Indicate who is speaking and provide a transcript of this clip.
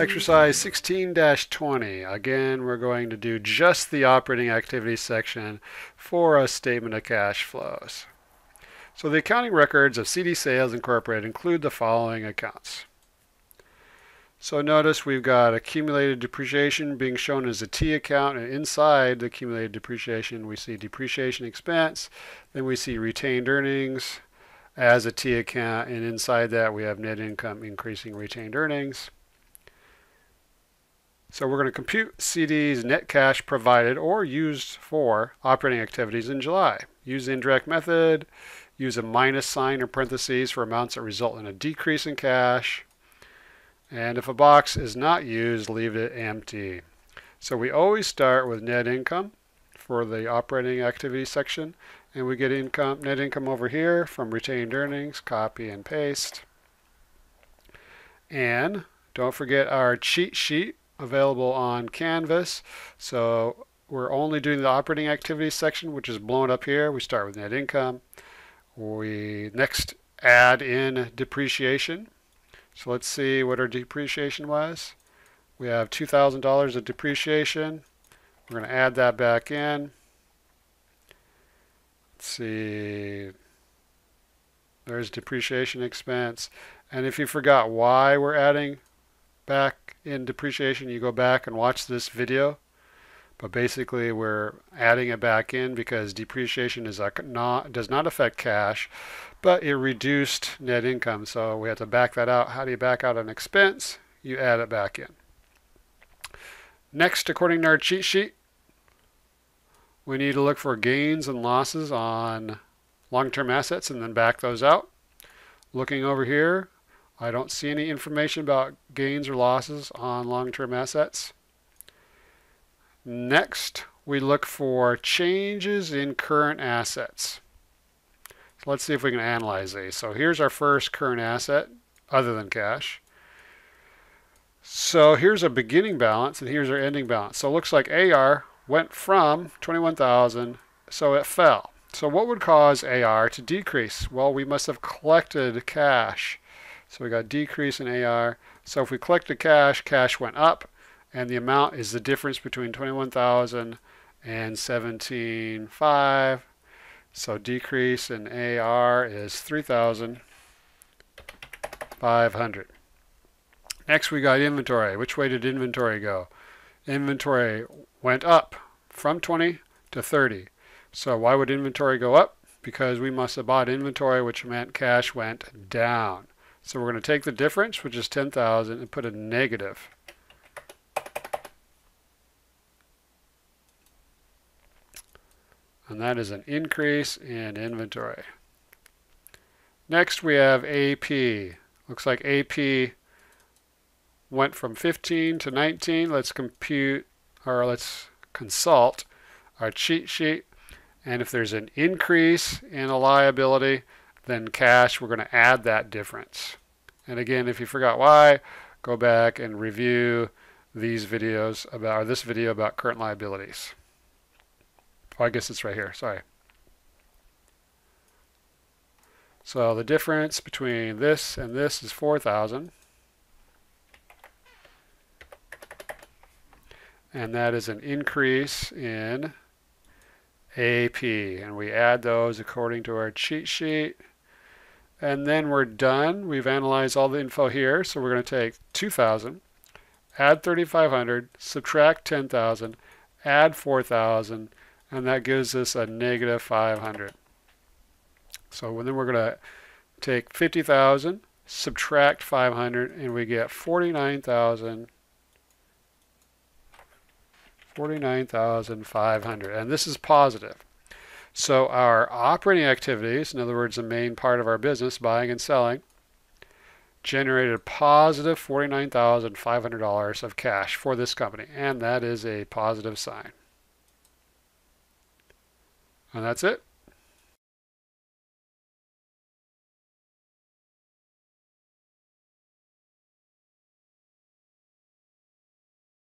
Speaker 1: Exercise 16-20. Again, we're going to do just the operating activities section for a statement of cash flows. So the accounting records of CD Sales Incorporated include the following accounts. So notice we've got accumulated depreciation being shown as a T account and inside the accumulated depreciation we see depreciation expense, then we see retained earnings as a T account and inside that we have net income increasing retained earnings. So we're going to compute CD's net cash provided or used for operating activities in July. Use the indirect method, use a minus sign or parentheses for amounts that result in a decrease in cash. And if a box is not used, leave it empty. So we always start with net income for the operating activity section. And we get income, net income over here from retained earnings, copy and paste. And don't forget our cheat sheet available on Canvas. So we're only doing the operating activities section, which is blown up here. We start with net income. We next add in depreciation. So let's see what our depreciation was. We have $2,000 of depreciation. We're going to add that back in. Let's see. There's depreciation expense. And if you forgot why we're adding back in depreciation, you go back and watch this video. But basically, we're adding it back in because depreciation is not, does not affect cash, but it reduced net income. So we have to back that out. How do you back out an expense? You add it back in. Next, according to our cheat sheet, we need to look for gains and losses on long-term assets and then back those out. Looking over here, I don't see any information about gains or losses on long-term assets. Next, we look for changes in current assets. So let's see if we can analyze these. So here's our first current asset other than cash. So here's a beginning balance and here's our ending balance. So it looks like AR went from 21,000, so it fell. So what would cause AR to decrease? Well, we must have collected cash. So we got decrease in AR. So if we collected cash, cash went up, and the amount is the difference between 21,000 and 17,500. So decrease in AR is 3,500. Next we got inventory. Which way did inventory go? Inventory went up from 20 to 30. So why would inventory go up? Because we must have bought inventory, which meant cash went down. So we're going to take the difference, which is 10,000, and put a negative. And that is an increase in inventory. Next we have AP. Looks like AP went from 15 to 19. Let's compute, or let's consult our cheat sheet. And if there's an increase in a liability, then cash, we're going to add that difference. And again, if you forgot why, go back and review these videos about, or this video about current liabilities. Oh, I guess it's right here, sorry. So the difference between this and this is 4,000. And that is an increase in AP. And we add those according to our cheat sheet. And then we're done. We've analyzed all the info here. So we're going to take 2,000, add 3,500, subtract 10,000, add 4,000, and that gives us a negative 500. So then we're going to take 50,000, subtract 500, and we get 49,000. 49,500 and this is positive. So our operating activities, in other words, the main part of our business, buying and selling, generated positive $49,500 of cash for this company. And that is a positive sign. And that's it.